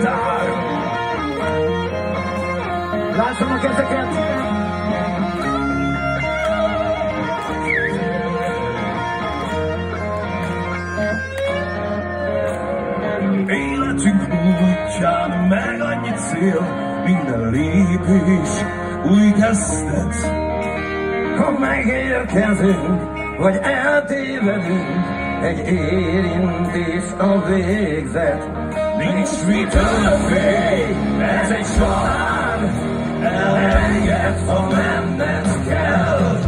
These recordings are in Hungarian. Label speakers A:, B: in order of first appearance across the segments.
A: Gitára! Lássam a kezeket!
B: Életünk útján meg annyi cél, minden lépés új kezdet.
A: Ha megérkezünk, vagy eltévedünk, egy érintés a végzet.
B: Nincs mit fél, ez egy család, elenged, ha menned kell.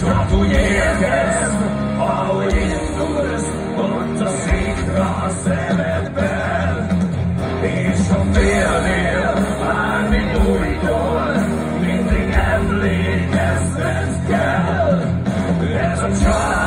B: Csak úgy érkezd, ahogy indulsz, ott a székra a szemedben. És ha félnél, bármi újtól, mindig emlékezted kell. Ez a család,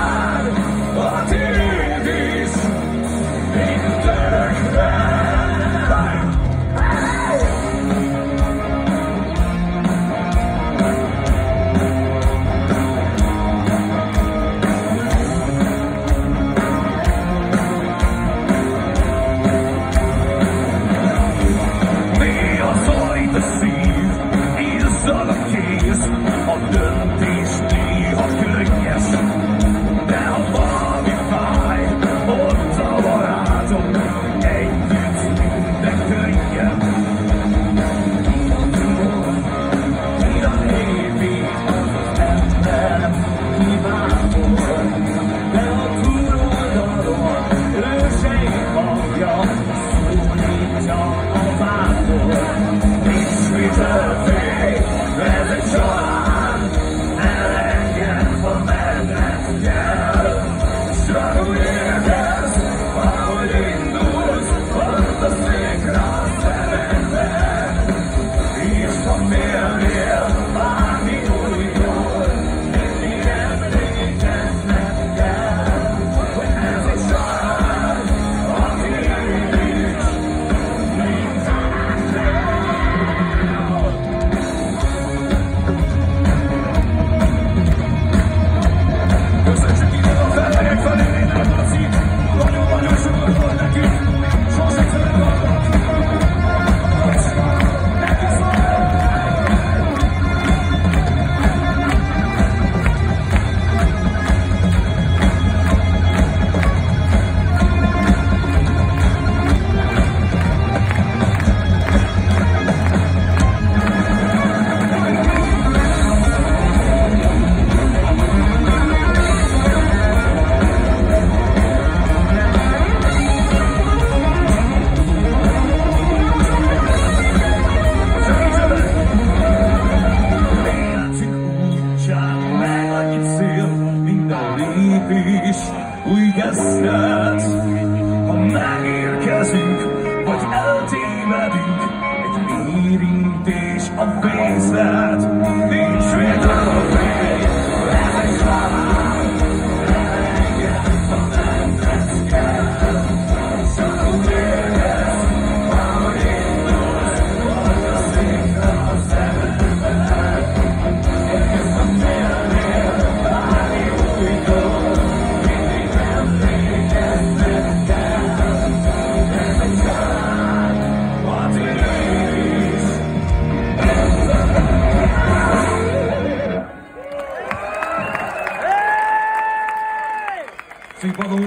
B: Csak kezdet. Ha megérkezünk, vagy eltévedünk, egy érintés a végzet. Tem Copa Mundo.